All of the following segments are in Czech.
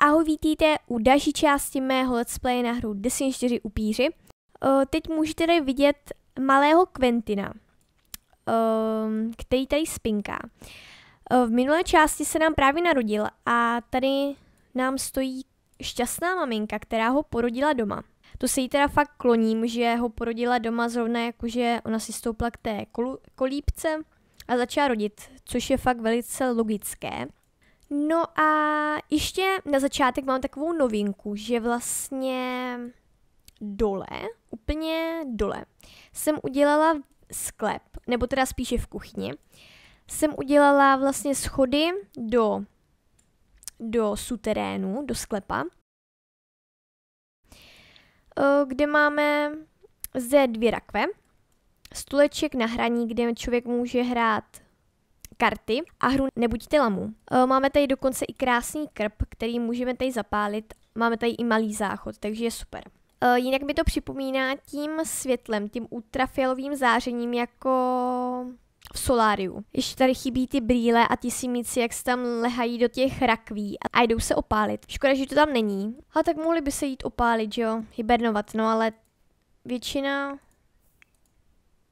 Ahoj, vítejte u další části mého let's play na hru Destiny 4 upíři. Uh, teď můžete tady vidět malého Quentina, uh, který tady spinká. Uh, v minulé části se nám právě narodil a tady nám stojí šťastná maminka, která ho porodila doma. To se jí teda fakt kloním, že ho porodila doma zrovna jakože ona si stoupla k té kol- kolípce a začala rodit, což je fakt velice logické. No a ještě na začátek mám takovou novinku, že vlastně dole, úplně dole, jsem udělala sklep, nebo teda spíše v kuchyni, jsem udělala vlastně schody do, do suterénu, do sklepa, eh, kde máme zde dvě rakve, stoleček na hraní, kde člověk může hrát karty a hru Nebuďte lamu. Eh, máme tady dokonce i krásný krb, který můžeme tady zapálit. Máme tady i malý záchod, takže je super. Eh, jinak mi to připomíná tím světlem, tím ultrafialovým zářením jako v soláriu. Ještě tady chybí ty brýle a ty simíci, jak se tam lehají do těch rakví a jdou se opálit. Škoda, že to tam není. A tak mohli by se jít opálit, že jo, hibernovat, no ale většina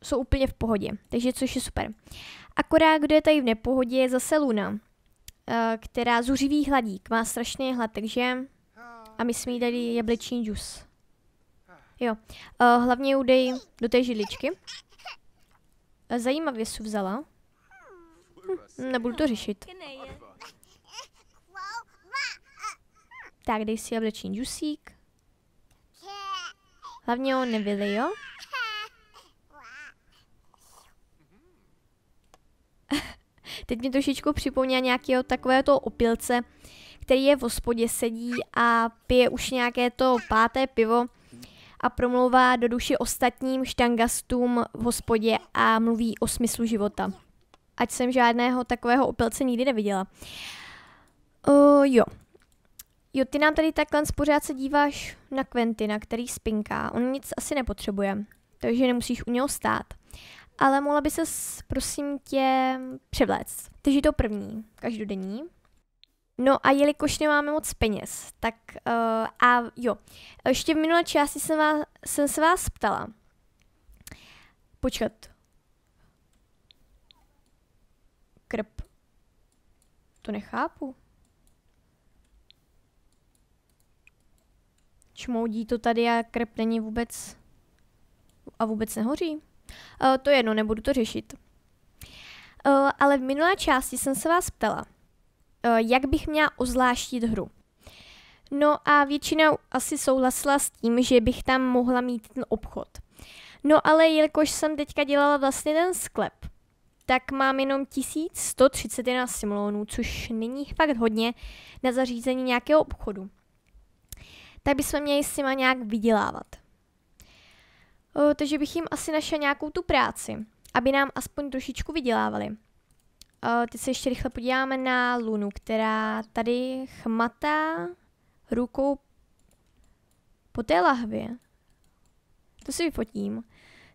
jsou úplně v pohodě, takže což je super. Akorát, kdo je tady v nepohodě, je zase Luna, eh, která zuřivý hladík, má strašný hlad, takže a my jsme jí dali jablečný džus. Jo, uh, hlavně udej do té židličky. Uh, zajímavě su vzala. Hm, nebudu to řešit. Tak, dej si jablečný džusík. Hlavně ho nevili, jo? Teď mi trošičku připomněla nějakého takového toho opilce, který je v hospodě, sedí a pije už nějaké to páté pivo a promlouvá do duši ostatním štangastům v hospodě a mluví o smyslu života. Ať jsem žádného takového opilce nikdy neviděla. Uh, jo. Jo, ty nám tady takhle pořád se díváš na Quentina, který spinká. On nic asi nepotřebuje, takže nemusíš u něho stát ale mohla by se prosím tě převléct. Takže to první, každodenní. No a jelikož nemáme moc peněz, tak uh, a jo, ještě v minulé části jsem, vás, jsem se vás ptala. Počkat. Krp. To nechápu. Čmoudí to tady a krp není vůbec a vůbec nehoří. Uh, to je jedno, nebudu to řešit. Uh, ale v minulé části jsem se vás ptala, uh, jak bych měla ozvláštit hru. No a většina asi souhlasila s tím, že bych tam mohla mít ten obchod. No ale jelikož jsem teďka dělala vlastně ten sklep, tak mám jenom 1131 simulonů, což není fakt hodně na zařízení nějakého obchodu. Tak bychom měli s nima nějak vydělávat. Takže bych jim asi našla nějakou tu práci, aby nám aspoň trošičku vydělávali. Teď se ještě rychle podíváme na Lunu, která tady chmatá rukou po té lahvě. To si vyfotím.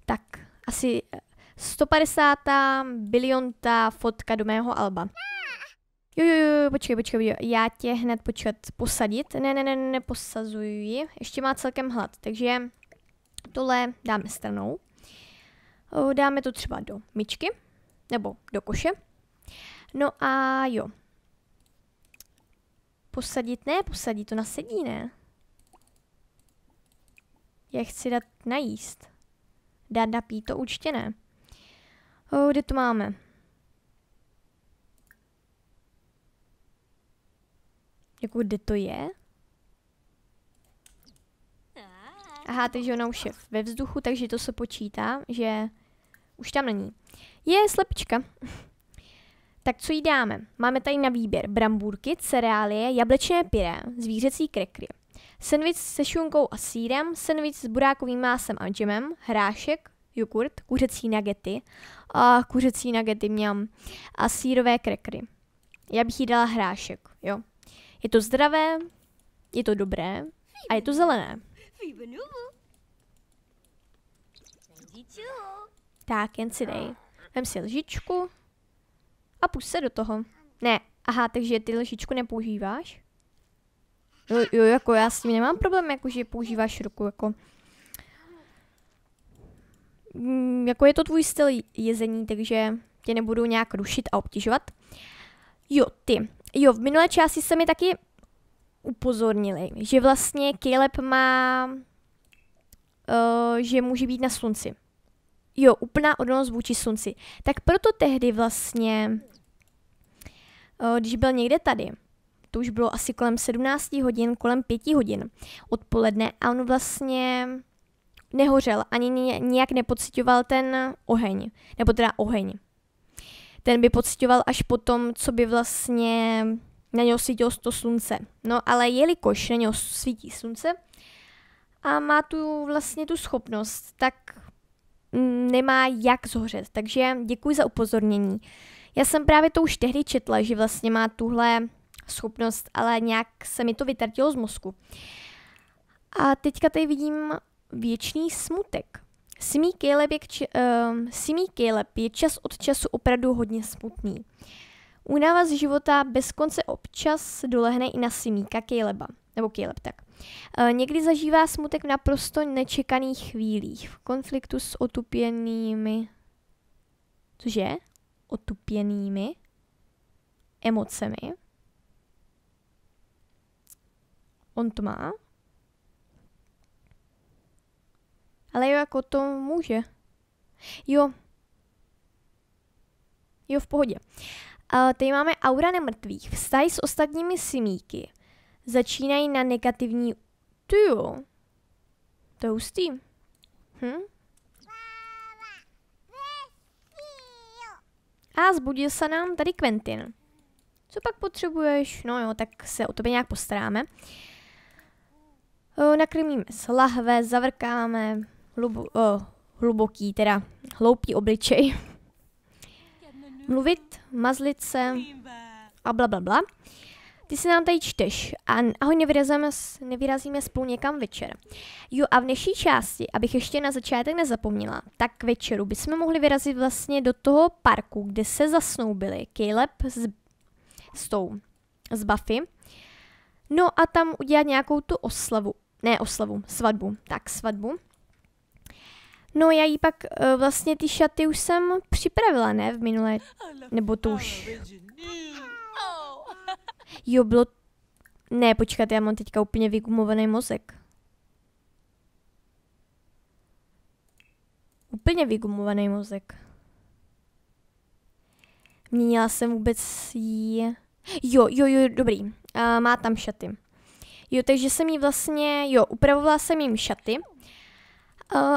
Tak, asi 150. bilionta fotka do mého alba. Jo, jo, jo, počkej, počkej, jo. já tě hned počkat posadit. Ne, ne, ne, ne, posazuji. Ještě má celkem hlad, takže Tohle dáme stranou. Dáme to třeba do myčky nebo do koše. No a jo. Posadit ne, posadit to na sedí, ne? Já chci dát najíst. Dát napít to určitě ne. O, kde to máme? Jako kde to je? Aha, takže ona už je ve vzduchu, takže to se počítá, že už tam není. Je slepička. tak co jí dáme? Máme tady na výběr brambůrky, cereálie, jablečné pyré, zvířecí krekry, sendvič se šunkou a sírem, sendvič s burákovým másem a džemem, hrášek, jogurt, kuřecí nagety, a kuřecí nagety měm a sírové krekry. Já bych jí dala hrášek, jo. Je to zdravé, je to dobré a je to zelené. Tak, jen si dej. Vem si lžičku a pust se do toho. Ne, aha, takže ty lžičku nepoužíváš? Jo, jo, jako já s tím nemám problém, jako že používáš ruku, jako... Mm, jako je to tvůj styl jezení, takže tě nebudu nějak rušit a obtěžovat. Jo, ty. Jo, v minulé části se mi taky upozornili, že vlastně Caleb má, uh, že může být na slunci. Jo, úplná odolnost vůči slunci. Tak proto tehdy vlastně, uh, když byl někde tady, to už bylo asi kolem 17 hodin, kolem 5 hodin odpoledne a on vlastně nehořel, ani nijak nepocitoval ten oheň, nebo teda oheň. Ten by pocitoval až potom, co by vlastně na něho svítilo to slunce. No ale jelikož na něho svítí slunce a má tu vlastně tu schopnost, tak nemá jak zhořet. Takže děkuji za upozornění. Já jsem právě to už tehdy četla, že vlastně má tuhle schopnost, ale nějak se mi to vytratilo z mozku. A teďka tady vidím věčný smutek. Simí Caleb, je, uh, Simí Caleb je čas od času opravdu hodně smutný. Únava z života bez konce občas dolehne i na Simíka Caleba. Nebo Caleb, tak. Uh, někdy zažívá smutek v naprosto nečekaných chvílích. V konfliktu s otupěnými... Cože? Otupěnými emocemi. On to má? Ale jo, jako to může. Jo. Jo, v pohodě. A tady máme aura nemrtvých. Vztahy s ostatními simíky. Začínají na negativní... Tu jo. To je hustý. Hm? A zbudil se nám tady Quentin. Co pak potřebuješ? No jo, tak se o tebe nějak postaráme. O, nakrmíme s lahve, zavrkáme, hlubo, o, hluboký, teda hloupý obličej. Mluvit, mazlit se a bla, bla, bla. Ty si nám tady čteš a ahoj, nevyrazíme, nevyrazíme spolu někam večer. Jo a v dnešní části, abych ještě na začátek nezapomněla, tak k večeru bychom mohli vyrazit vlastně do toho parku, kde se zasnoubili Caleb s, s tou, s Buffy. No a tam udělat nějakou tu oslavu, ne oslavu, svatbu, tak svatbu. No já jí pak uh, vlastně ty šaty už jsem připravila, ne, v minulé, nebo to už. Jo, bylo, ne, počkat, já mám teďka úplně vygumovaný mozek. Úplně vygumovaný mozek. Měnila jsem vůbec jí... Jo, jo, jo, dobrý. Uh, má tam šaty. Jo, takže jsem jí vlastně, jo, upravovala jsem jim šaty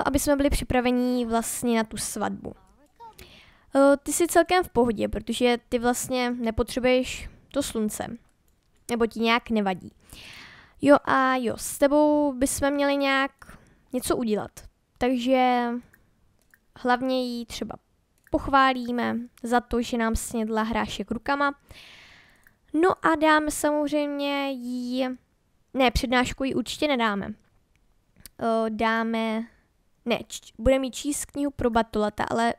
aby jsme byli připraveni vlastně na tu svatbu. Ty jsi celkem v pohodě, protože ty vlastně nepotřebuješ to slunce. Nebo ti nějak nevadí. Jo a jo, s tebou bychom měli nějak něco udělat. Takže hlavně jí třeba pochválíme za to, že nám snědla hrášek rukama. No a dáme samozřejmě jí, ne, přednášku jí určitě nedáme. Dáme ne, bude mít číst knihu pro Batolata, ale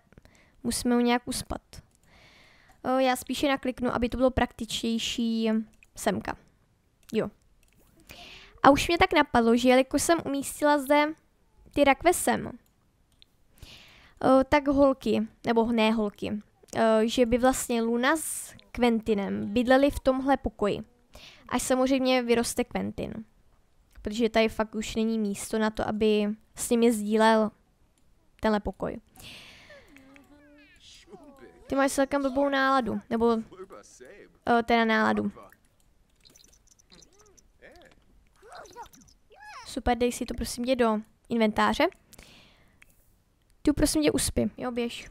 musíme ho nějak uspat. O, já spíše nakliknu, aby to bylo praktičtější semka. Jo. A už mě tak napadlo, že jelikož jsem umístila zde ty rakve sem, o, tak holky, nebo ne holky, o, že by vlastně Luna s Quentinem bydleli v tomhle pokoji. Až samozřejmě vyroste Quentin. Protože tady fakt už není místo na to, aby s nimi sdílel tenhle pokoj. Ty máš celkem blbou náladu, nebo uh, teda náladu. Super, dej si to prosím tě do inventáře. Tu prosím tě uspy, jo běž.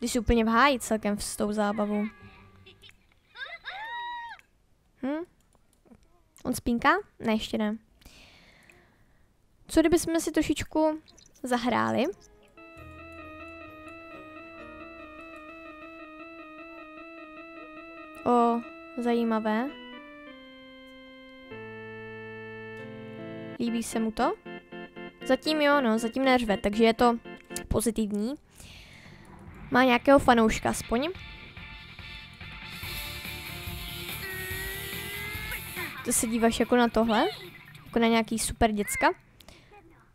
Ty jsi úplně v háji celkem s tou zábavou. Hm? On spínká? Ne, ještě ne. Co kdybychom si trošičku zahráli? O, zajímavé. Líbí se mu to? Zatím jo, no, zatím neřve, takže je to pozitivní. Má nějakého fanouška aspoň. To se díváš jako na tohle? Jako na nějaký super děcka?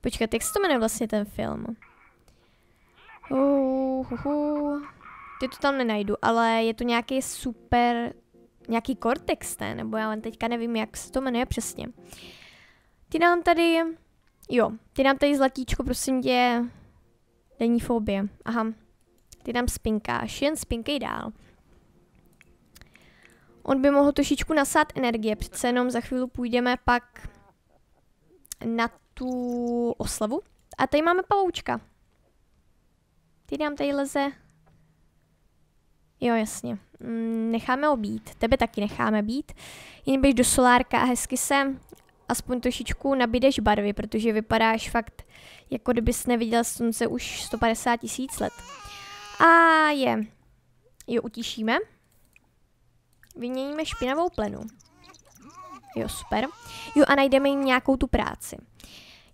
Počkat, jak se to jmenuje vlastně ten film? Uh, uh, uh. Ty to tam nenajdu, ale je to nějaký super, nějaký kortex, ne? Nebo já teďka nevím, jak se to jmenuje přesně. Ty nám tady, jo, ty nám tady zlatíčko, prosím tě, denní fobie. Aha, ty nám spinkáš, jen spinkej dál. On by mohl trošičku nasát energie, přece jenom za chvíli půjdeme pak na tu oslavu. A tady máme pavoučka. Ty nám tady leze. Jo, jasně. Mm, necháme ho být. Tebe taky necháme být. Jen běž do solárka a hezky se aspoň trošičku nabídeš barvy, protože vypadáš fakt, jako kdybys neviděl slunce už 150 tisíc let. A je. Jo, utišíme. Vyměníme špinavou plenu. Jo, super. Jo, a najdeme jim nějakou tu práci.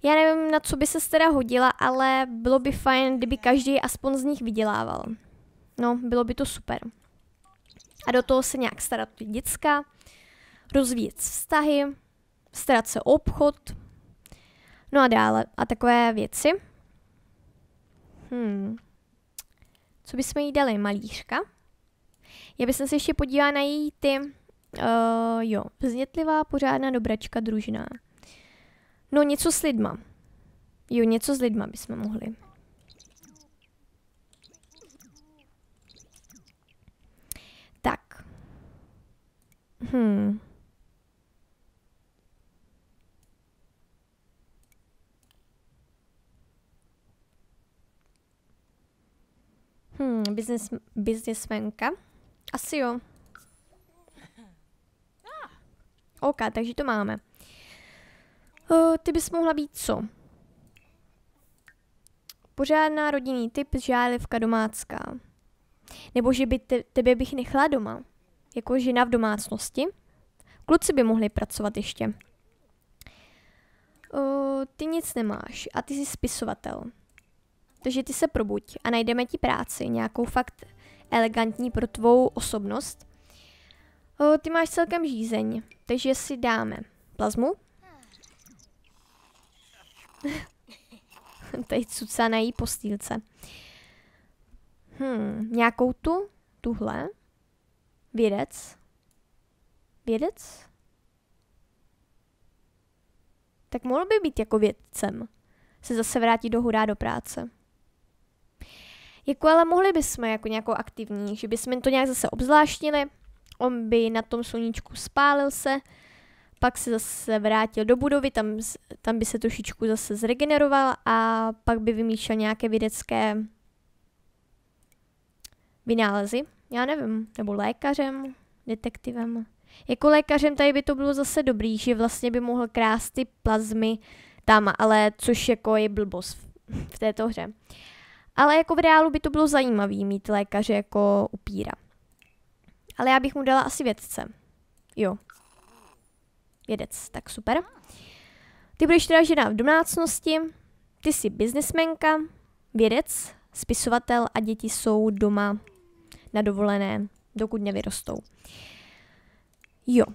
Já nevím, na co by se teda hodila, ale bylo by fajn, kdyby každý aspoň z nich vydělával. No, bylo by to super. A do toho se nějak starat ty děcka, rozvíjet vztahy, starat se o obchod, no a dále. A takové věci. Hmm. Co bychom jí dali? Malířka? Já bych se ještě podívala na její ty, uh, jo, vznětlivá, pořádná dobračka, družná. No něco s lidma. Jo, něco s lidma bychom mohli. Tak. Hmm. Hmm, business, businessmanka. Asi jo. OK, takže to máme. Uh, ty bys mohla být co? Pořádná rodinný typ, žálivka domácká. Nebo že by te, tebe bych nechala doma. Jako žena v domácnosti. Kluci by mohli pracovat ještě. Uh, ty nic nemáš a ty jsi spisovatel. Takže ty se probuď a najdeme ti práci, nějakou fakt elegantní pro tvou osobnost. Uh, ty máš celkem žízeň, takže si dáme plazmu. Tady cuca na její postýlce. Hmm, nějakou tu, tuhle. Vědec. Vědec? Tak mohl by být jako vědcem. Se zase vrátit do hurá do práce. Jako ale mohli bychom jako nějakou aktivní, že bychom to nějak zase obzvláštnili. On by na tom sluníčku spálil se, pak se zase vrátil do budovy, tam, tam by se trošičku zase zregeneroval a pak by vymýšlel nějaké vědecké vynálezy. Já nevím, nebo lékařem, detektivem. Jako lékařem tady by to bylo zase dobrý, že vlastně by mohl krást ty plazmy tam, ale což jako je blbost v této hře. Ale jako v reálu by to bylo zajímavý mít lékaře jako upíra. Ale já bych mu dala asi vědce. Jo. Vědec, tak super. Ty budeš teda žena v domácnosti, ty jsi biznesmenka, vědec, spisovatel a děti jsou doma na dovolené, dokud nevyrostou. Jo.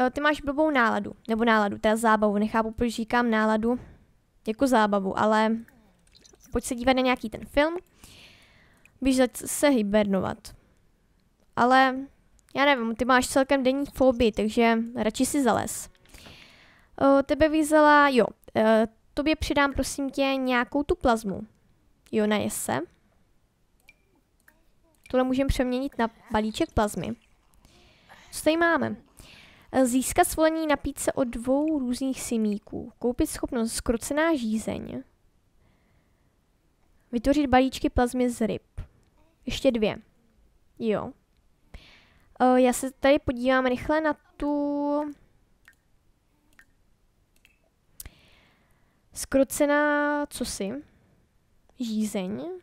E, ty máš blbou náladu, nebo náladu, teda zábavu, nechápu, proč říkám náladu jako zábavu, ale pojď se dívat na nějaký ten film, běž se hibernovat. Ale já nevím, ty máš celkem denní fobii, takže radši si zales. O, tebe vyzela, jo, e, tobě přidám prosím tě nějakou tu plazmu. Jo, na se. Tohle můžeme přeměnit na balíček plazmy. Co tady máme? Získat svolení napít se od dvou různých simíků. Koupit schopnost skrocená žízeň. Vytvořit balíčky plazmy z ryb. Ještě dvě. Jo. Uh, já se tady podívám rychle na tu... Skrocená, co si? Žízeň.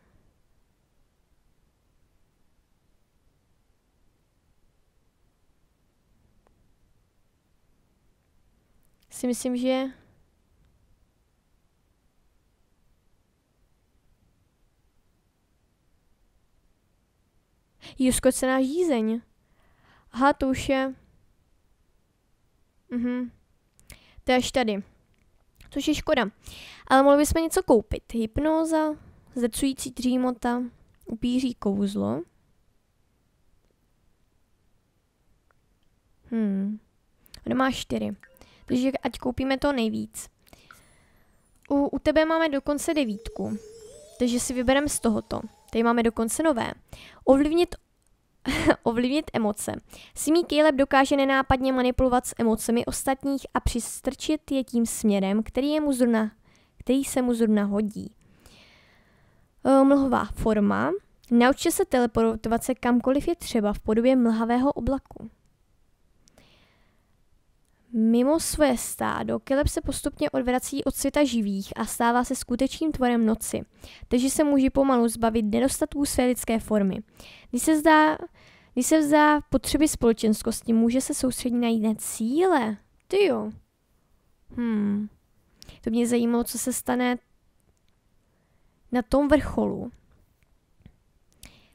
Si myslím, že Jo, skocená žízeň. Aha, to už je... Mhm. To je až tady. Což je škoda. Ale mohli bychom něco koupit. Hypnóza, zdrcující dřímota, upíří kouzlo. Hmm. Ona má čtyři. Takže ať koupíme to nejvíc. U, u tebe máme dokonce devítku. Takže si vybereme z tohoto. Tady máme dokonce nové. Ovlivnit ovlivnit emoce. Simí Caleb dokáže nenápadně manipulovat s emocemi ostatních a přistrčit je tím směrem, který, je mu zrna, který se mu zrovna hodí. E, mlhová forma. Naučte se teleportovat se kamkoliv je třeba v podobě mlhavého oblaku. Mimo svoje stádo, Caleb se postupně odvrací od světa živých a stává se skutečným tvorem noci, takže se může pomalu zbavit nedostatků své lidské formy. Když se, zdá, když se vzdá potřeby společenskosti, může se soustředit na jiné cíle. Ty jo. Hmm. To mě zajímalo, co se stane na tom vrcholu.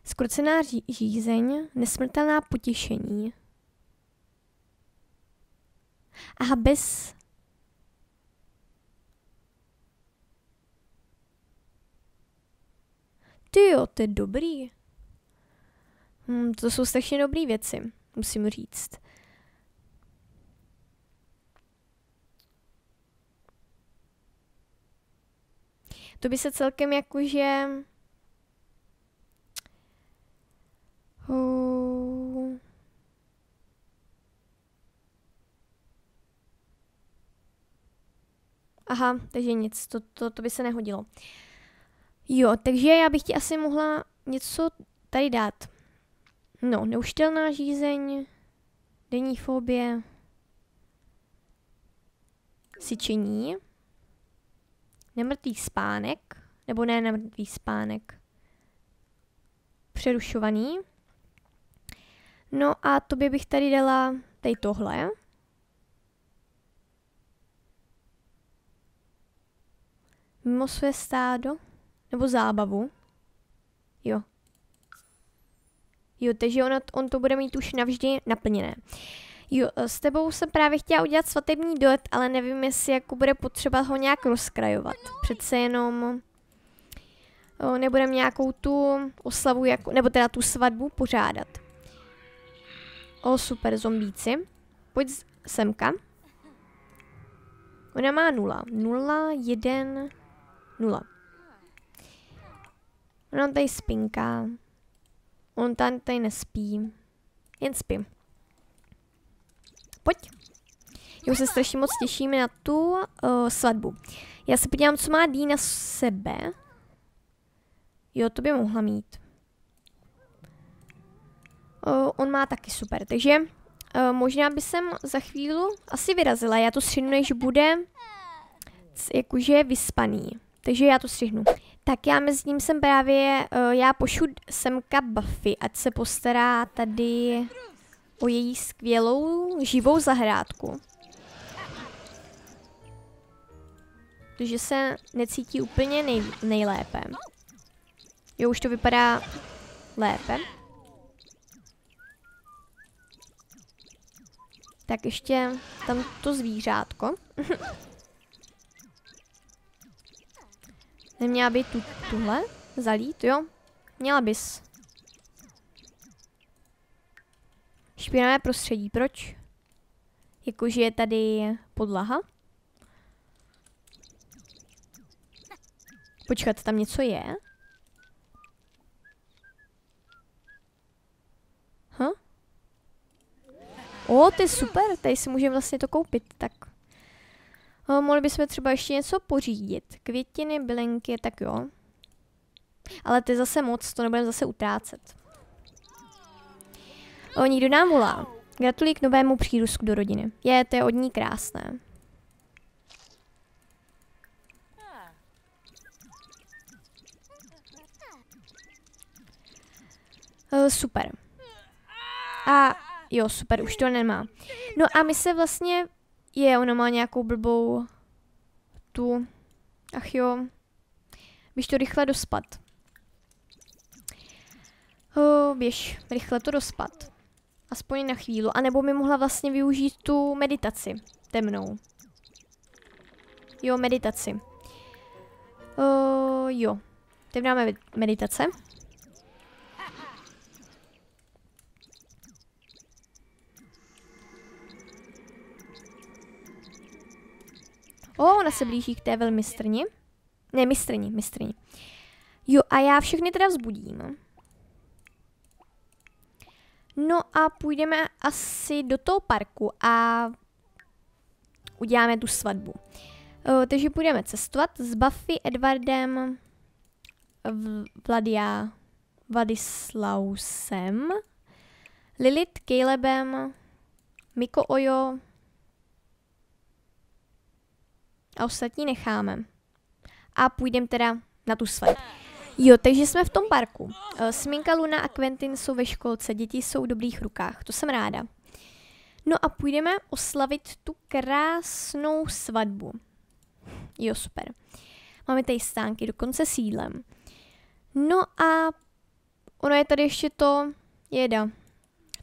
Skrocená řízeň, nesmrtelná potěšení. Bez... Ty jo, to je dobrý. Hmm, to jsou strašně dobré věci, musím říct. To by se celkem jakože... Uh, Aha, takže nic, to, to, to by se nehodilo. Jo, takže já bych ti asi mohla něco tady dát. No, neuštělná žízeň, denní fobie, syčení, nemrtvý spánek, nebo ne nemrtvý spánek, přerušovaný. No a tobě bych tady dala tady tohle. Mimo své stádo? Nebo zábavu? Jo. Jo, takže on, on to bude mít už navždy naplněné. Jo, s tebou jsem právě chtěla udělat svatební dolet, ale nevím, jestli jako bude potřeba ho nějak rozkrajovat. Přece jenom nebudeme nějakou tu oslavu, jako, nebo teda tu svatbu pořádat. O, super, zombíci. Pojď semka. Ona má nula. Nula, jeden, nula. Ona tady spinká. On tam tady nespí. Jen spí. Pojď. Jo, se strašně moc těšíme na tu uh, svatbu. Já se podívám, co má Dí na sebe. Jo, to by mohla mít. Uh, on má taky super, takže uh, možná by jsem za chvíli asi vyrazila. Já to střihnu, než bude jakože vyspaný. Takže já to střihnu. Tak já mezi tím jsem právě, uh, já pošlu semka Buffy, ať se postará tady o její skvělou živou zahrádku. Protože se necítí úplně nej, nejlépe. Jo, už to vypadá lépe. Tak ještě tam to zvířátko. Neměla by tu, tuhle zalít, jo? Měla bys. Špinavé prostředí, proč? Jakože je tady podlaha? Počkat, tam něco je? Huh? O, to je super, tady si můžeme vlastně to koupit, tak mohli bychom třeba ještě něco pořídit. Květiny, bylinky, tak jo. Ale je zase moc, to nebudeme zase utrácet. O, někdo nám volá. Gratuluji k novému přírůstku do rodiny. Je, to je od ní krásné. Uh, super. A jo, super, už to nemá. No a my se vlastně je, ona má nějakou blbou tu. Ach jo. Běž to rychle dospat. Oh, běž, rychle to dospat. Aspoň na chvíli. A nebo by mohla vlastně využít tu meditaci temnou. Jo, meditaci. Uh, jo. Temná me meditace. O, ona se blíží k té velmistrni. Ne, mistrni, mistrni. Jo, a já všechny teda vzbudím. No a půjdeme asi do toho parku a uděláme tu svatbu. Uh, takže půjdeme cestovat s Buffy, Edwardem, Vladia, Vladislausem, Lilith, Calebem, Miko Ojo a ostatní necháme. A půjdeme teda na tu svatbu. Jo, takže jsme v tom parku. Eh, Sminka, Luna a Quentin jsou ve školce, děti jsou v dobrých rukách, to jsem ráda. No a půjdeme oslavit tu krásnou svatbu. Jo, super. Máme tady stánky, dokonce sídlem. No a ono je tady ještě to jeda.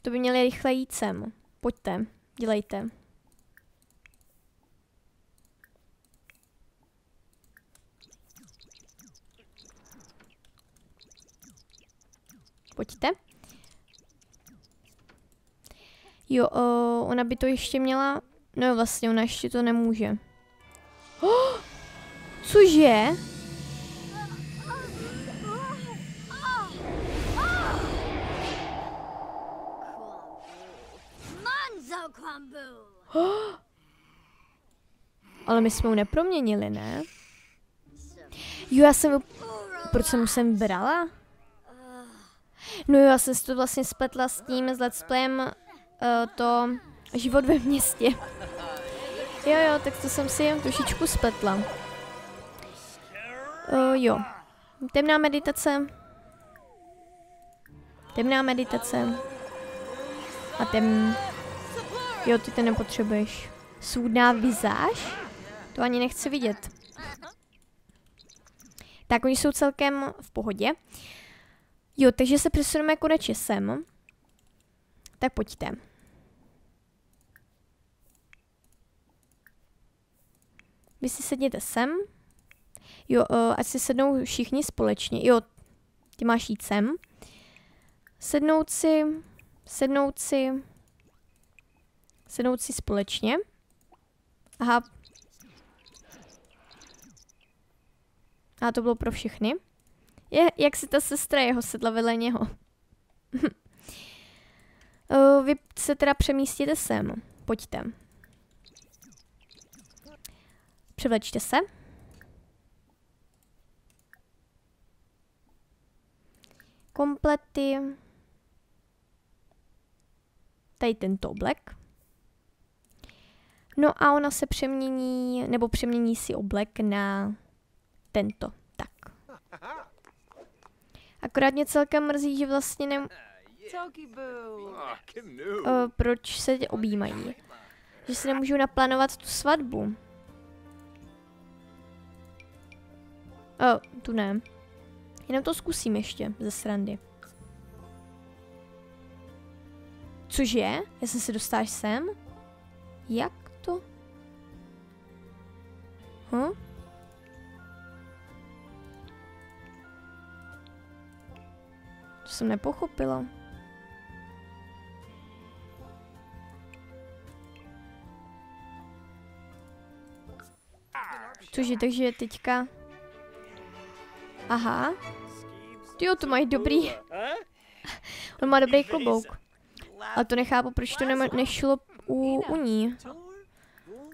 To by měli rychle jít sem. Pojďte, dělejte. Pojďte. Jo, uh, ona by to ještě měla... No vlastně, ona ještě to nemůže. Oh, cože? Oh, ale my jsme ho neproměnili, ne? Jo, já jsem... Proč jsem sem brala? No jo, já jsem si to vlastně spletla s tím, s let's playem uh, to život ve městě. Jo, jo, tak to jsem si jen trošičku spletla. Uh, jo. Temná meditace. Temná meditace. A tem... Jo, ty to nepotřebuješ. Soudná vizáž? To ani nechci vidět. Tak, oni jsou celkem v pohodě. Jo, takže se přesuneme konečně sem. Tak pojďte. Vy si sedněte sem. Jo, uh, ať si sednou všichni společně. Jo, ty máš jít sem. Sednout si, sednout si, sednout si společně. Aha. A to bylo pro všechny. Je, jak si ta sestra jeho sedla vedle něho. uh, vy se teda přemístíte sem. Pojďte. Převlečte se. Komplety. Tady tento oblek. No a ona se přemění, nebo přemění si oblek na tento. Tak. Akorát mě celkem mrzí, že vlastně ne... Uh, proč se objímají? Že si nemůžu naplánovat tu svatbu. Oh, tu ne. Jenom to zkusím ještě ze srandy. Cože? Já jsem se dostáš sem? Jak to? Hm? To jsem nepochopila. Cože, takže teďka... Aha. Jo, to mají dobrý. On má dobrý klobouk. Ale to nechápu, proč to ne nešlo u, u ní.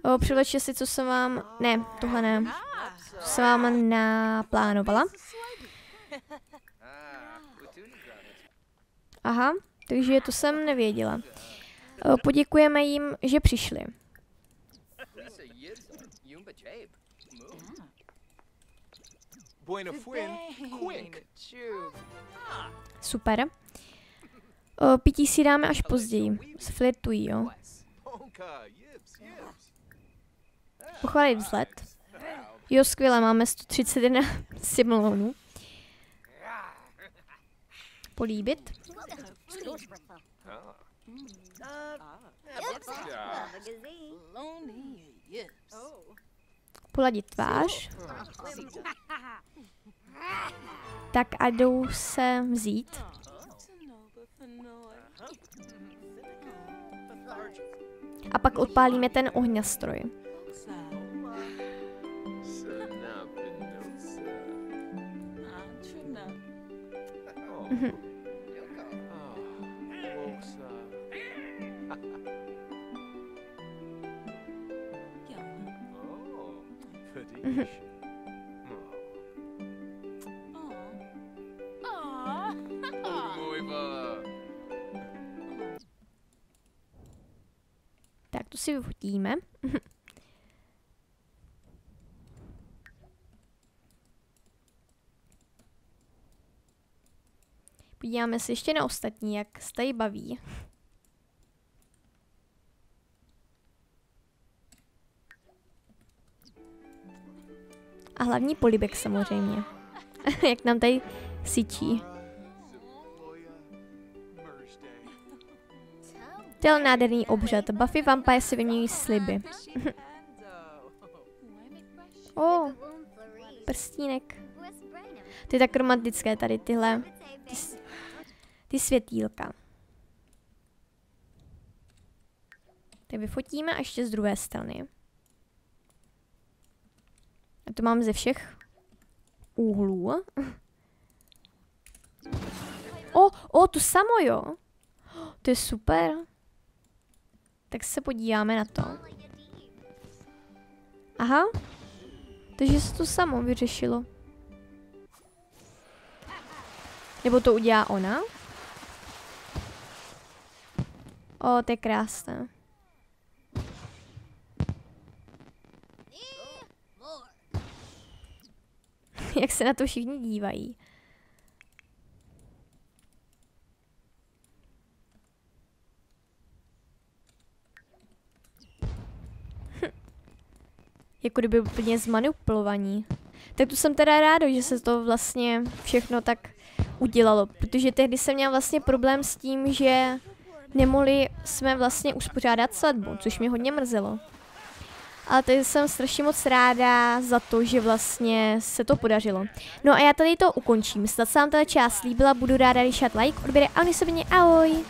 O, si, co jsem vám... Ne, tohle ne. Co jsem vám naplánovala. Aha, takže to jsem nevěděla. O, poděkujeme jim, že přišli. Super. O, pití si dáme až později. Sflirtují, jo. Pochválit vzhled. Jo, skvěle, máme 131 simulonů. Políbit. Poladit tvář. Tak a jdou se vzít. A pak odpálíme ten ohňastroj. Mhm. Tak to si vyfotíme. Podíváme se ještě na ostatní, jak se tady baví. A hlavní polibek samozřejmě. jak nám tady syčí. To je nádherný obřad. Buffy Vampire si vymění sliby. o, oh, prstínek. To je tak romantické tady tyhle ty, ty světýlka. Tak vyfotíme a ještě z druhé strany. A to mám ze všech úhlů. O, o, tu samo jo. To je super. Tak se podíváme na to. Aha. Takže se to samo vyřešilo. Nebo to udělá ona? O, to je krásné. Jak se na to všichni dívají. jako kdyby úplně zmanipulovaní. Tak tu jsem teda ráda, že se to vlastně všechno tak udělalo, protože tehdy jsem měla vlastně problém s tím, že nemohli jsme vlastně uspořádat svatbu, což mě hodně mrzelo. Ale teď jsem strašně moc ráda za to, že vlastně se to podařilo. No a já tady to ukončím. Snad se vám ta část líbila, budu ráda, když like, odběre a ahoj!